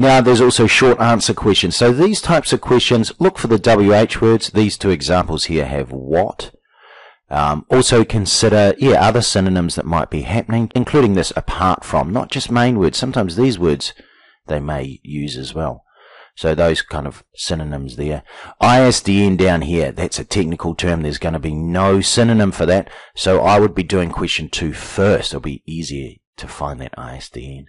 Now there's also short answer questions. So these types of questions, look for the WH words. These two examples here have what. Um, also consider, yeah, other synonyms that might be happening, including this apart from, not just main words. Sometimes these words they may use as well. So those kind of synonyms there. ISDN down here, that's a technical term. There's going to be no synonym for that. So I would be doing question two first. It'll be easier to find that ISDN.